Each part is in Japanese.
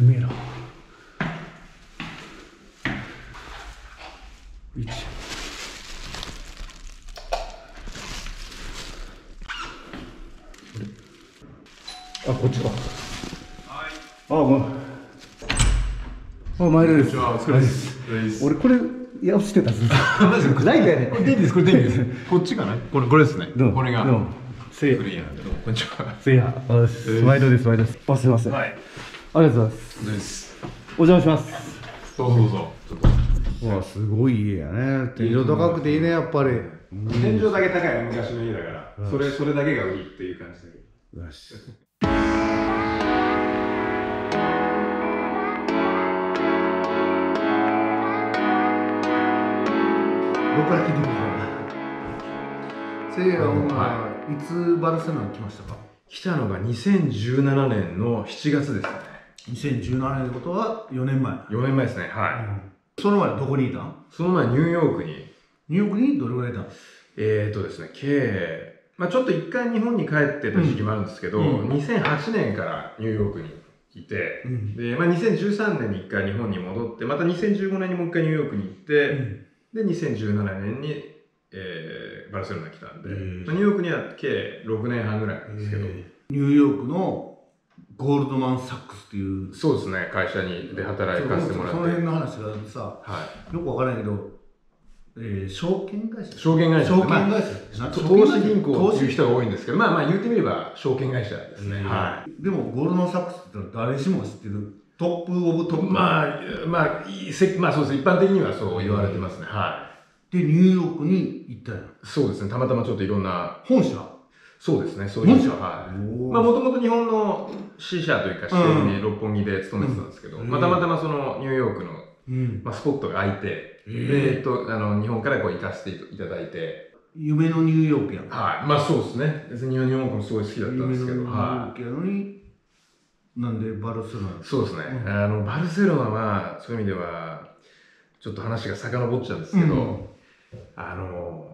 Primera. Reach. あ、こっちか。あ、もう。あ、マイルです。お疲れです。俺これ、いや、落ちてたずっと。マジでないんだよねこれ電気です、これ電気です。こっちかな？これ、これですね。これが、せいフリーなんで、どうもこんにちは。せいや、あです毎度です、毎度です。あ、すみません。ありい。がとうございます。です。お邪魔します。どうぞどうぞ。ちょっと。わあ、すごい家やね。天井高くていいね、やっぱり。天井だけ高いの昔の家だから、それ、それだけが売りっていう感じだけど。よし。どこから聞いてくるかな。せいやはいつバルセロナに来ましたか？来たのが2017年の7月ですね。2017年ってことは4年前。4年前ですね。はい。その前どこにいたん？その前、ニューヨークに、ニューヨークにどれぐらいいたん？えーとですね、計、まあちょっと一回日本に帰ってた時期もあるんですけど、うん。2008年からニューヨークにいて、うん。で、まあ、2013年に一回日本に戻って、また2015年にもう一回ニューヨークに行って、で、2017年に、えーバルセロナに来たんで、まあニューヨークには計6年半ぐらいですけど、ニューヨークのゴールドマン・サックスっていうそうですね、会社にで働かせてもらって、その辺の話がさはよくわからないけど、えー、証券会社？い、証券会社証券まあ会社、な投資銀行っていう人が多いんですけど、まあまあ言ってみれば証券会社ですね。ははい、でもゴールドマン・サックスって誰しもが知ってるトップ・オブ・トッい。プ、まあ、まあ、いいせまあそうです。一般的にはそう言われてますね。はでニューヨークに行った。そうですね。たまたまちょっといろんな、本社？そうですね。そういう本社はい。おーまあもともと日本の支社というか支店に六本木で勤めてたんですけど、うんまあたまたまそのニューヨークの、うんまあ、スポットが空いて、えで、えっと、あの、日本からこう行かせていただいて、夢のニューヨークやんはい。まあそうですね。別に日本もすごい好きだったんですけど、夢のニューヨはークやのに、なんでバルセロナ？い。そうですね。うんあの、バルセロナは、そういう意味では、ちょっと話が遡っちゃうんですけど、うんあの、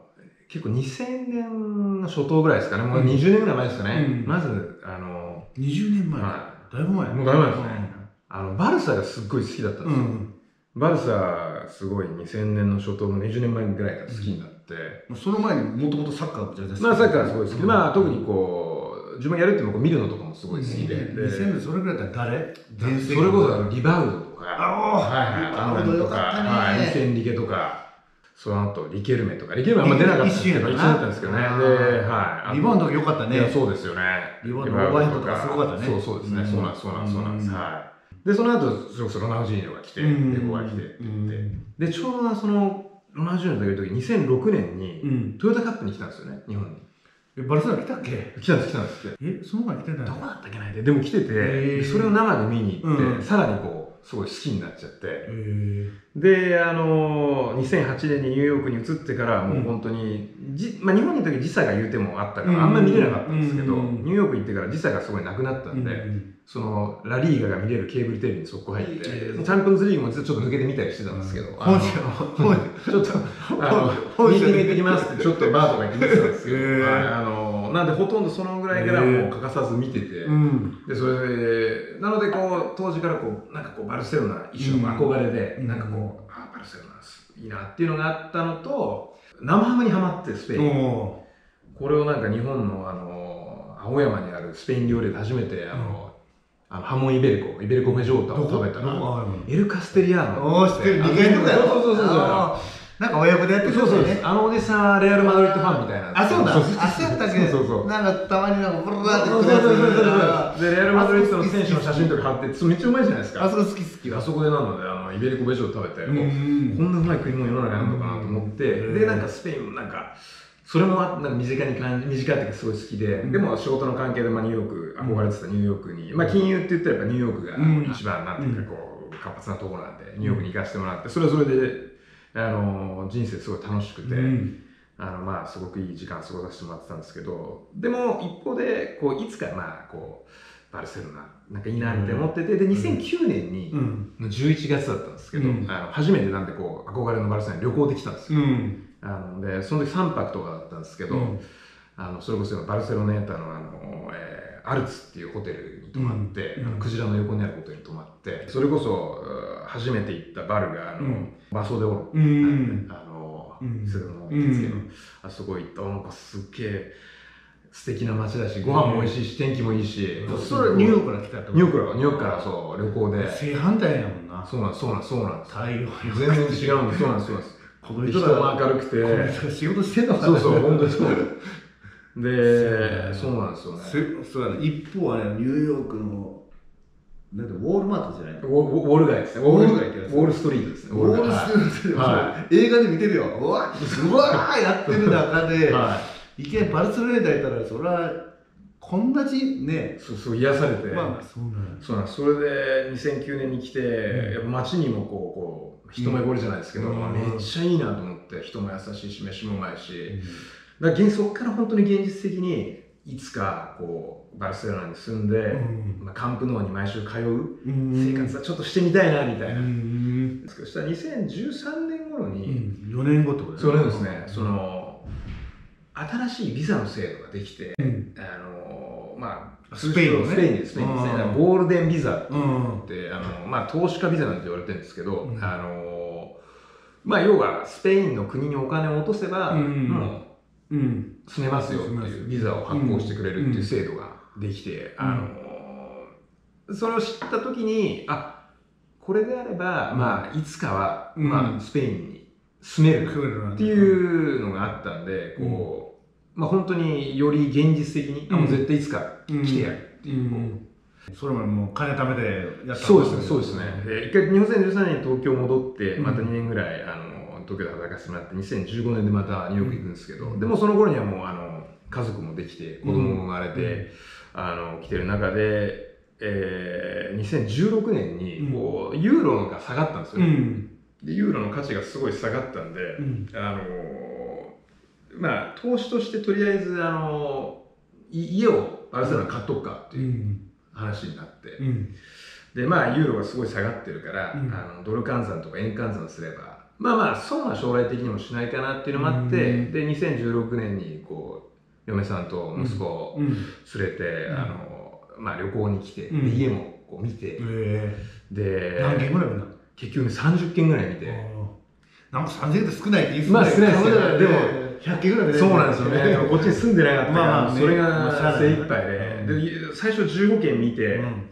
結構2000年の初頭ぐらいですかね。もううん。20年ぐらい前ですかね。うん。まず、あの、20年前、はだいぶ前。もうだいぶ前ですね。あの、バルサがすっごい好きだったんですよ。うん、バルサ、すごい2000年の初頭の20年前ぐらいから好きになって、うん、その前にもともとサッカーじゃないですまあサッカーはすごい好きで、まあ特にこう、自分がやるっていうのをこう見るのとかもすごい好きで、で2000年それぐらいだったら誰？全それこそあのリバウドとか、あはいはい、あの辺とか、はい、リケとか、その後リケルメとか、リケルメはあんま出なかったんですけど、一瞬やったな一瞬だったんですけどね。で、はい。リバウンドが良かったねそうですよね。リバウンドオーバーヘッドとかすごかったねそうそうですね。うんそうなんです、そうなんです、そうなんです。うんはい。で、その後、それこそロナウジーニョが来て、うんレコが来てって言って、うんで、ちょうどその、ロナウジーニョがいる時2006年に、うんトヨタカップに来たんですよね、日本に。えバルセロナ来たっけ？来たんです、来たんですって。えその前来てないどこだったっけな？ででも来てて、それを生で見に行って、うんさらにこう、すごい好きになっちゃって、えで、あのー、2008年にニューヨークに移ってから、もう本当に、じまあ、日本にいた時時差が言うてもあったから、うん。あんまり見れなかったんですけど、うん。ニューヨーク行ってから時差がすごいなくなったんで、うんその、ラリーガが見れるケーブルテレビに速攻入って、チえーャンピオンズリーグもちょっと抜けてみたりしてたんですけど、あの ちょっと、あの、ミーティング行ってきますって、ちょっとバーとか行ってたんですけど、あの、なんでほとんどそのぐらいからもう欠かさず見てて、うん。で、それで、なのでこう、当時からこう、なんかこう、バルセロナ一種の憧れで、うん。なんかこう、あ、バルセロナいいなっていうのがあったのと、生ハムにハマってスペイン。おこれをなんか日本のあの、青山にあるスペイン料理で初めて、あの、あのハモンイベリコ、イベリコメジョータを食べたら、エル・カステリアーノ。おー知ってる。あの二階とかやろそうそうそうなんか親子でやってるそうそう。ねあのおじさん、レアル・マドリッドファンみたいな。あそうだ。そうあそうやったっけ？そうそうそう。なんかたまになんかブルブルってそうそうそうそうあで、レアル・マドリッドの選手の写真とか貼って、めっちゃうまいじゃないですか。あそこ好き好き。あそこでなので、あの、イベリコベジョを食べて、うんこんなうまい食い物世の中にあるのかなと思って、うんで、なんかスペインもなんか、それもなんか身近に感じ、身近ってすごい好きで、うん。でも仕事の関係で、まあ、ニューヨーク、憧れてたニューヨークに、まあ、金融って言ったらやっぱニューヨークがうん。一番、なんていうかこう、活発なところなんで、ニューヨークに行かせてもらって、それはそれで、あの、人生すごい楽しくて、うん。あの、まあ、すごくいい時間過ごさせてもらってたんですけど、でも、一方で、こう、いつか、まあ、こう、バルセロナ、なんかいいなって思ってて、で、2009年に、うん。の11月だったんですけど、うん。あの初めてなんでこう、憧れのバルセロナに旅行できたんですよ。うん。あので、その時3泊とかだったんですけど、うん。あの、それこそバルセロネータのあの、えーアルツっていうホテルに泊まって、うん。クジラの横にあるホテルに泊まってそれこそうん初めて行ったバルがあの、うん。バソデオロ、うん。あの、うん。そのうん行きつけの、あそこ行った。なんかすっげえ素敵な街だしご飯も美味しいし天気もいいし、それニューヨークから来たってこと？ニューヨークからニューヨークからそう旅行で。正反対やもんな。そうなんですそうなんですそうなんです。太陽全然違うんですそうなんですそうなんです。この人人がも明るくて。仕事してんのかな？そうそう本当にそうでそう。なんですよね。せそうやな一方はねニューヨークのなんてウォールマートじゃないウォウォウォール街ですね。ウォール街ってやつウォールストリートですね。ウォール街ストリートは映画で見てるよう。わうわーやってる中で、はい。きなりバルセロナにいたらそれはこんなちねいそうそう癒されて、まあそうなんやそうなんです。それで2009年に来て、やっぱ街にもこうこう一目惚れじゃないですけど、めっちゃいいなと思って人も優しいし飯もうまいし、だから現そこから本当に現実的にいつかこうバルセロナに住んで、うん。まあ、カンプノーに毎週通ううん。生活はちょっとしてみたいなみたいな、うん。そしたら2013年頃に、4年後ってことですね、その新しいビザの制度ができて、うん。あのまあスペインのね。スペインですスペインですねゴールデンビザってうん。であの、まあ、投資家ビザなんて言われてるんですけど、うん。あのまあ、要はスペインの国にお金を落とせば、うん。もうん。う住めますよっていうビザを発行してくれるっていう制度ができて、うん。あのそれを知った時にあこれであれば、うんまあ、いつかは、うん。まあ、スペインに住めるっっていうのがあったんで、こう、まあ本当により現実的に、あ、もう絶対いつか来てやるっていう。こう。それまでもう金貯めてやったそうですね、そうですね。で一回2013年に東京戻って、うん。また2年ぐらい、あの、東京で働かせてもらって、2015年でまたニューヨーク行くんですけど、うん。でもその頃にはもう、あの、家族もできて、子供も生まれて、あの、来てる中で、えー、2016年に、こう、ユーロが下がったんですよね。うん。で、ユーロの価値がすごい下がったんで、うん。あのーまあ投資としてとりあえずあの家をバルセロナ買っとくかってういうん。話になって、うん。でまあユーロがすごい下がってるから、うん。あのドル換算とか円換算すればまあまあ損は将来的にもしないかなっていうのもあって、うん。で2016年にこう嫁さんと息子をうん。連れて、うん。あのーまあ、旅行に来て、うん。で家もこう見て、え。でえ何件ぐらいかな結局ね30件ぐらい見て。なんか3000円って少ないって言い過ぎまあ少ないですよね。でも100件ぐらいでそうなんですよね。こっちに住んでなかったから、まあまあね。それが精一杯で、うんで最初15件見て、うん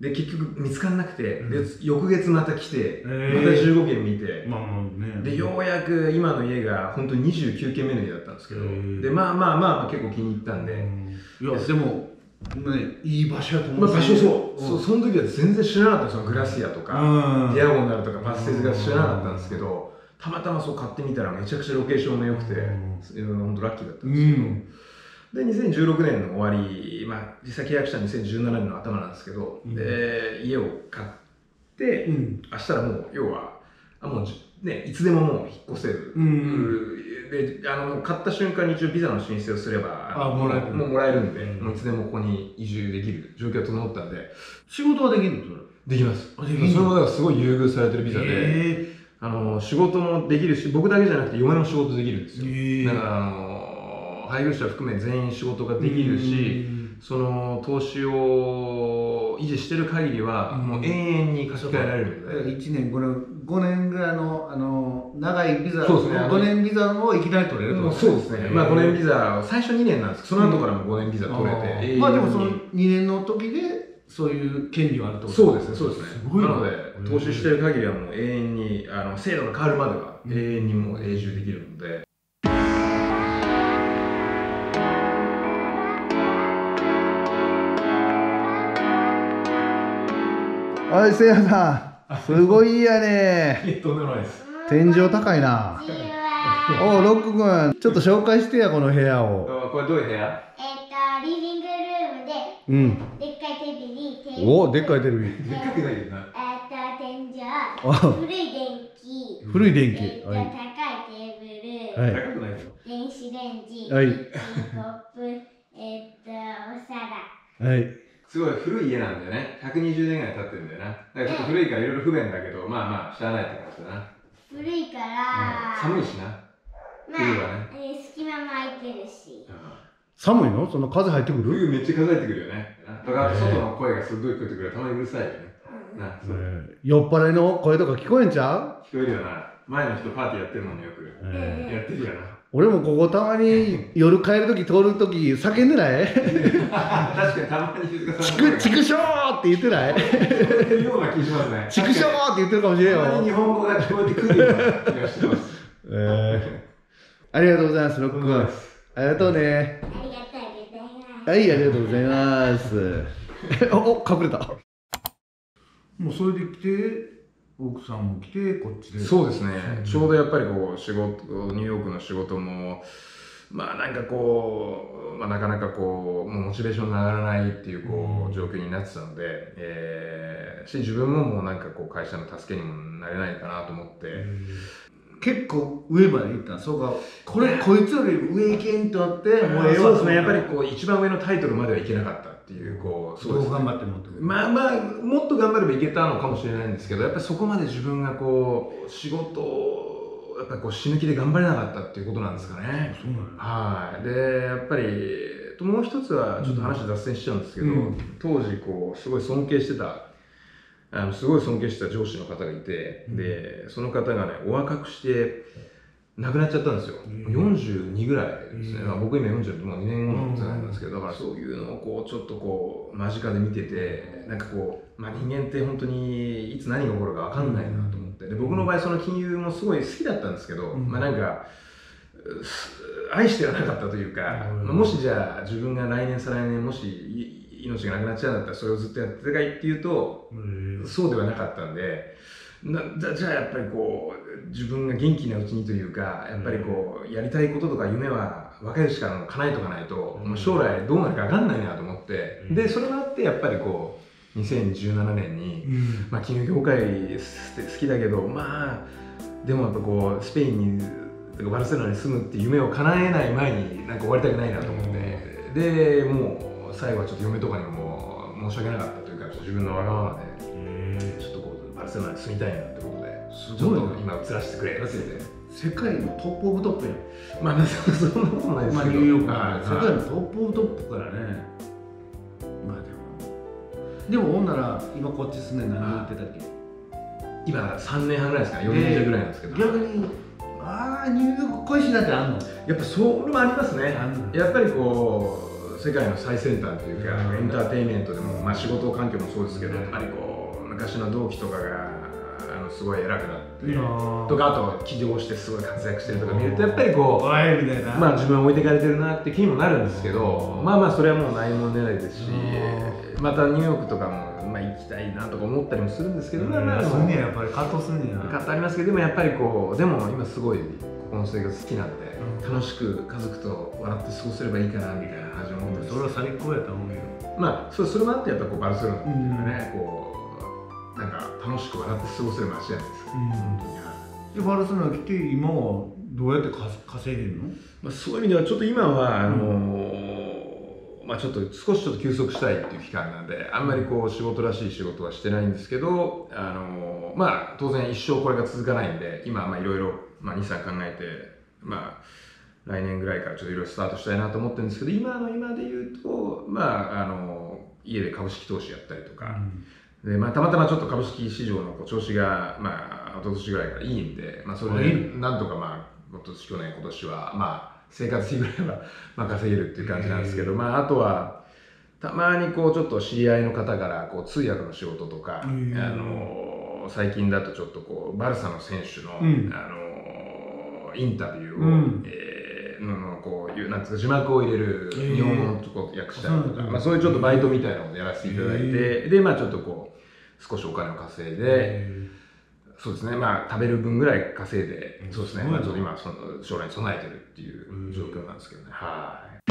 で結局見つからなくて、うん。で翌月また来て、えー。また15件見て、まあまあね。でようやく今の家が本当に29件目の家だったんですけど、へー。でまあまあまあまあ結構気に入ったんで、うん。いやでもねいい場所やと思う。まあ場所そう、そううその時は全然知らなかったんですよ、グラシアとか、ん。ディアゴナルとかパステーズが知らなかったんですけど、たまたまそう買ってみたらめちゃくちゃロケーションも良くて、うん。本当ラッキーだったんうですけど、んで2016年の終わり、まあ、実際契約したのは2017年の頭なんですけど、うん。で家を買って、うん。明日らもう要はあもうじ、ね、いつでももう引っ越せる、うん。であの買った瞬間に一応ビザの申請をすればのあもらえる。もうもらえるんで、うん。もういつでもここに移住できる状況が整ったんで。仕事はできるの？それ。できます。それもだからすごい優遇されてるビザで、えあの仕事もできるし僕だけじゃなくて嫁の仕事できるんですよ、へー。だからあの配偶者含め全員仕事がーできるし、うん。その投資を維持してる限りは、うん。もう永遠に貸し換えられるので、1年5年5年ぐらいのあの長いビザそうですね。5年ビザをいきなり取れると。もうそうですね、まあ5年ビザ、最初2年なんです。けど、その後からも5年ビザ取れて、あー。永遠に。まあでもその2年の時でそういう権利はあるとそうですね、そうですね。すな。なので、投資してる限りはもう永遠に、あの制度が変わるまではうん永遠にもう永住できるので、はいせいやさん。すごいやね。とんでもないです。天井高いな。おうロック君ちょっと紹介してやこの部屋を。これどういう部屋？えっと、リビングルームで、うん。でっかいテレビに、テレビおでっかいテレビ。でっかくないよな。えっと、天井、あ。古い電気、古い電気。えっと、はい高いテーブル、はい。高くないよ。電子レンジ、はい。コップ、えっと、お皿。はいすごい古い家なんだよね。120年ぐらい経ってるんだよな。だからちょっと古いからいろいろ不便だけど、まあまあ、しゃあないって感じだな。古いから、寒いしな。ま冬はあ、えー隙間も空いてるし。寒いの？その風入ってくる、冬めっちゃ風入ってくるよね。だから外の声がすごい聞こえてくる。たまにうるさいよね。なそうえー酔っ払いの声とか聞こえんちゃ聞こえるよな。前の人パーティーやってるもんね、よく。う、えーやってるよな。俺もここたまに夜帰るとき通るとき叫んでない？確かにたまに静香さちく、しょーって言ってない？ような気しますね。ちくしょーって言ってるかもしれんたまに日よ。本語が聞こえてくるような気がしてます。えーありがとうございます、ロック君。ありがとうね。ありがとうございます。はい、ありがとうございます。お、隠れた。もうそれで来て、奥さんも来て、こっちで。そうですね、ちょうどやっぱりこう仕事ニューヨークの仕事もまあなんかこう、まあ、なかなかこうもうモチベーション上がらないっていうこう状況になってたので、えーし自分ももうなんかこう会社の助けにもなれないかなと思って、結構上まで行ったそうかこれこいつより上行けんとなってもうそうですね。やっぱりこう一番上のタイトルまではいけなかったっていうこうそうですね。頑張ってもっとまあまあもっと頑張ればいけたのかもしれないんですけどやっぱりそこまで自分がこう仕事をやっぱりこう死ぬ気で頑張れなかったっていうことなんですかね。そうなのはい、でやっぱりともう一つはちょっと話脱線しちゃうんですけど、うん。当時こうすごい尊敬してたあのすごい尊敬してた上司の方がいて、うん。でその方がねお若くして亡くなっちゃったんですよ、ん。42ぐらいですね、うん。まあ、僕今40もう2年後のことなんですけど、だからそういうのをこうちょっとこう間近で見ててなんかこう、まあ、人間って本当にいつ何が起こるか分かんないなと思って。で僕の場合その金融もすごい好きだったんですけど、うん。まあなんかす愛してはなかったというか、うん。まあもしじゃあ自分が来年再来年もしい命がなくなっちゃうんだったらそれをずっとやってたかいっていうとうん。そうではなかったんでなじゃじゃあやっぱりこう自分が元気なうちにというかやっぱりこうやりたいこととか夢は若いうちから叶えとかないと、もう将来どうなるか分かんないなと思って、うん。でそれもあってやっぱりこう2017年に、うん。まあ、金融業界好きだけどまあでもやっぱこうスペインにバルセロナに住むって夢を叶えない前になんか終わりたくないなと思って、でもう最後はちょっと嫁とかにも申し訳なかったというか自分のわがままでバルセロナに住みたいなってことで。すごい今移らせてくれって。世界のトップオブトップやん。まあそ そんなことないですまあけど、ニューヨークはい世界のトップオブトップからね。まあでも。でもほんなら今こっち住んで何言ってたっけ？今3年半ぐらいですか4年ぐらいなんですけど、逆にああニューヨーク恋しいなってあんの？やっぱそれもありますね。やっぱりこう世界の最先端というか、うん。エンターテインメントでも、まあ、仕事環境もそうですけど、やっぱりこう昔の同期とかがあのすごい偉くなって、とかあと起業してすごい活躍してるとか見るとやっぱりこう、まあ、自分は置いていかれてるなって気にもなるんですけど、まあまあそれはもうないもん狙いですし、うまたニューヨークとかも、まあ、行きたいなとか思ったりもするんですけど、まあまあすんねややっぱり葛藤すんねや。葛藤ありますけどでもやっぱりこうでも今すごいここの生活好きなんで、うん。楽しく家族と笑って過ごせればいいかなみたいな感じの思うんです。それは最高やと思うよ。まあそうそれもあってやっぱこうバルセロナっていうかうん。ね、こうなんか楽しく笑って過ごせる街じゃないです。か、うん。本当に。はい。でバルセロナ来て今はどうやってか稼いでんの？まあ、そういう意味ではちょっと今はあのーまあちょっと少しちょっと休息したいっていう期間なんであんまりこう仕事らしい仕事はしてないんですけどあのーまあ当然一生これが続かないんで今まあいろいろまあ23考えてまあ来年ぐらいからちょっといろいろスタートしたいなと思ってるんですけど今の今で言うとまああの家で株式投資やったりとか、でまあ、たまたまちょっと株式市場のこう調子が、まあ、一昨年ぐらいからいいんで、まあ、それでい。なんとか、まあ、今年去年今年は、まあ、生活費ぐらいは、まあ、稼げるっていう感じなんですけど、まあ、あとはたまにこうちょっと知り合いの方からこう通訳の仕事とか、あうんの最近だとちょっとこうバルサの選手の、うん。あのインタビューを、うん。えーのこういうなんつうか字幕を入れるえー。日本語のとこ訳したりとか、うんまあ、そういうちょっとバイトみたいなのをやらせていただいて、えでまあちょっとこう少しお金を稼いで、そうですね。まあ食べる分ぐらい稼いで、うん。そうですね、まあ、ちょっと今その将来に備えてるっていう状況なんですけどね、はい。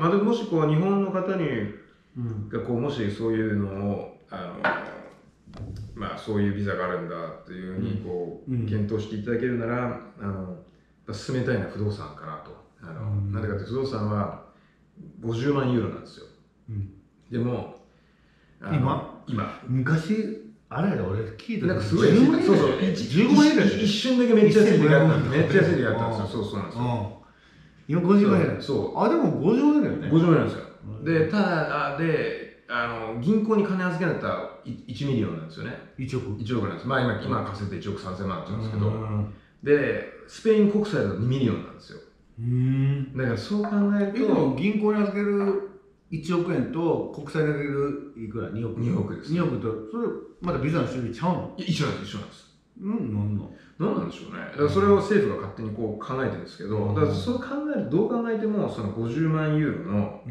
まあ、でももしこう日本の方にうん。がこうもしそういうのをあのまあそういうビザがあるんだっていうふうにこう、うん。検討していただけるならあの進めたいのは不動産かなと。あの、うん。なぜかというと不動産は50万ユーロなんですよ。うん。でも今？今。昔あれやで俺聞いたなんかすごい15万円そうそう。15万円ぐらい。一瞬だけめっちゃ安い時あったんです1500めっちゃ安い時あったんですよ。そうそうなんですよ。うん。今50万円。そうあでも50万円だよね。50万円なんですよ。うん。でただあであの銀行に金預けられたらい1ミリオンなんですよね。1億。1億なんです。まあ今今稼いで1億3000万っちゃうんですけど。うんでスペイン国債だと2ミリオンなんですよ。うん。だからそう考えると銀行に預ける1億円と国債に預けるいくら？2億。2億です2億とそれまだビザの種類ちゃうの？い一緒なんです一緒なんです。うんなんの？何なんでしょうね。だからそれを政府が勝手にこう考えてるんですけど、うん。だからそう考えるとどう考えてもその50万ユーロの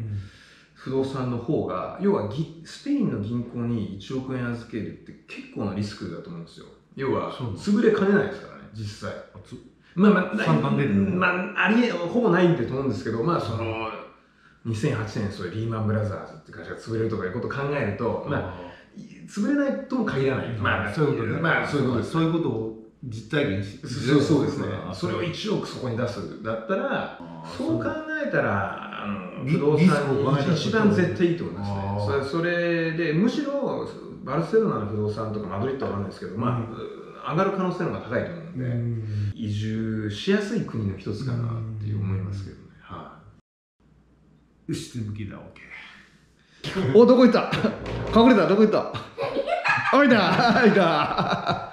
不動産の方が要はぎスペインの銀行に1億円預けるって結構なリスクだと思うんですよ。要は潰れかねないですからね実際。まあまあない三番出るのまあありえほぼないんだと思うんですけどまあその2008年そういうリーマンブラザーズって会社が潰れるとかいうことを考えると、まあ、潰れないとも限らない、まあ、そういうことね。まあそういうことです。そういうことを実体験しそうそうですね。あそれを1億そこに出すだったらそう考えたらあのリ不動産に一番絶対いいと思いますね。それそれでむしろバルセロナの不動産とかマドリッドはわかんですけど、まあ、上がる可能性の方が高いと思うんで、うん。移住しやすい国の一つかなっていう思いますけどね、はい。よし全部聞いた OK おどこ行った？隠れた？どこ行った？あいた。あいた